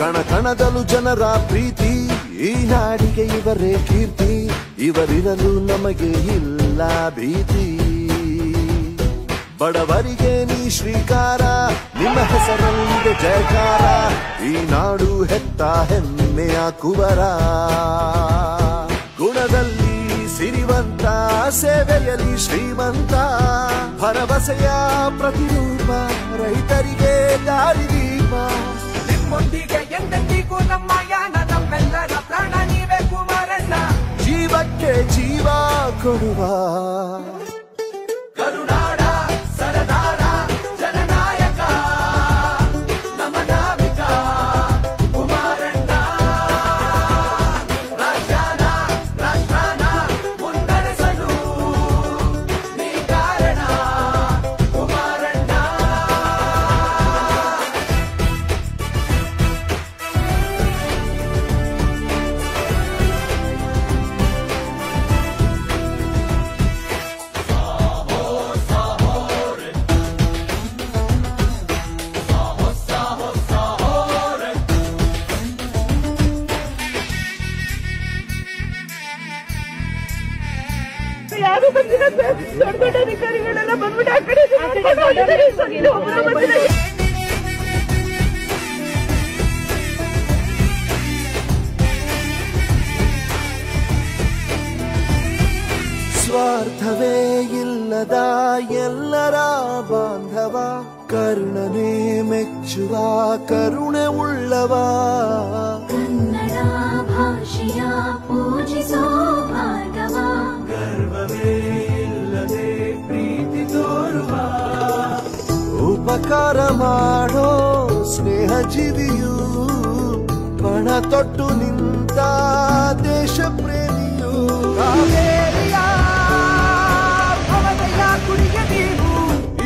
ಕಣ ಕಣದಲು ಜನರ ಪ್ರೀತಿ, ಈ ನಾಡಿಗೆ ಇವರೇ ಕೀರ್ತಿ, ಇವರಿರಲು ನಮಗೆ ಇಲ್ಲ ಭೀತಿ. ಬಡವರಿಗೆ ನೀ ಶ್ರೀಕಾರ, ನಿಮ್ಮ ಹೆಸರಲ್ಲಿದೆ ಜಯಕಾರ, ಈ ನಾಡು ಹೆತ್ತ ಹೆಮ್ಮೆಯ ಕುವರ ಸೇವೆಯಲ್ಲಿ ಶ್ರೀಮಂತ ಭರವಸೆಯ ಪ್ರತಿರೂಪ ರೈತರಿಗೆ ದಾರಿದೀಪ ನಿಮ್ಮೊಂದಿಗೆ ಎಂದೆಂದಿಗೂ ನಮ್ಮ ಯಾನ ನಮ್ಮೆಲ್ಲರ ಪ್ರಾಣ ನೀವೇ ಕುಮಾರಣ್ಣ ಜೀವಕ್ಕೆ ಜೀವ ಕೊಡುವ ಯಾರು ಬಂದಿಲ್ಲ ಸರ್ ದೊಡ್ಡ ದೊಡ್ಡ ಅಧಿಕಾರಿಗಳೆಲ್ಲ ಬಂದ್ಬಿಟ್ಟು ಆ ಕಡೆ ನೋಡ್ಕೊಂಡು ಹೋಗಿದ್ದಾರೆ ಸರ್. ಇಲ್ಲಿ ಒಬ್ರು ಬಂದಿಲ್ಲ. ಸ್ವಾರ್ಥವೇ ಇಲ್ಲದ ಎಲ್ಲರ ಬಾಂಧವ ಕರ್ಣನೇ ಮೆಚ್ಚುವ ಕರುಣೆ ಉಳ್ಳವ ಕನ್ನಡ ಭಾಷೆಯ ಪೂಜಿಸೋ ಉಪಕಾರ ಮಾಡೋ ಸ್ನೇಹ ಜೀವಿಯು ಪಣ ತೊಟ್ಟು ನಿಂತ ದೇಶ ಪ್ರೇಮಿಯು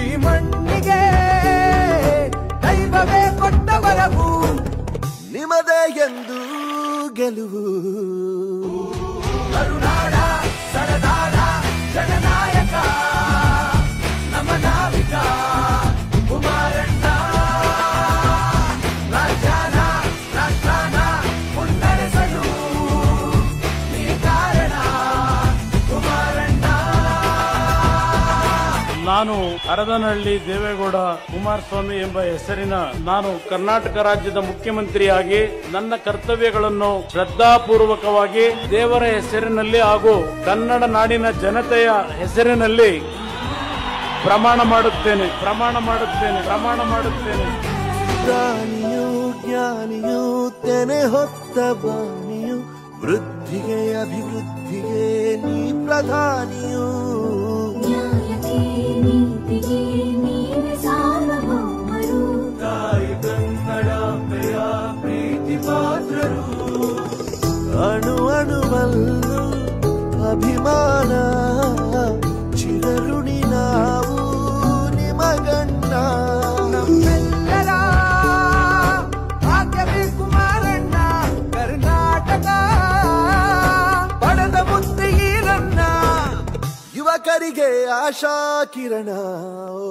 ಈ ಮಣ್ಣಿಗೆ ಎಂದು ಗೆಲುವು. ನಾನು ಅರದನಹಳ್ಳಿ ದೇವೇಗೌಡ ಕುಮಾರಸ್ವಾಮಿ ಎಂಬ ಹೆಸರಿನ ನಾನು ಕರ್ನಾಟಕ ರಾಜ್ಯದ ಮುಖ್ಯಮಂತ್ರಿಯಾಗಿ ನನ್ನ ಕರ್ತವ್ಯಗಳನ್ನು ಶ್ರದ್ಧಾಪೂರ್ವಕವಾಗಿ ದೇವರ ಹೆಸರಿನಲ್ಲಿ ಹಾಗೂ ಕನ್ನಡ ನಾಡಿನ ಜನತೆಯ ಹೆಸರಿನಲ್ಲಿ ಪ್ರಮಾಣ ಮಾಡುತ್ತೇನೆ ಪ್ರಮಾಣ ಮಾಡುತ್ತೇನೆ ಪ್ರಮಾಣ ಮಾಡುತ್ತೇನೆ. ಜ್ಞಾನಿಯು ತೆನೆ ಹೊತ್ತ ವೃದ್ಧಿಗೆ ಅಭಿವೃದ್ಧಿಗೆ ನೀ ಪ್ರಧಾನಿಯು ಮುತ್ತು ಈರಣ್ಣ ಯುವಕರಿಗೆ ಆಶಾ ಕಿರಣ ಓ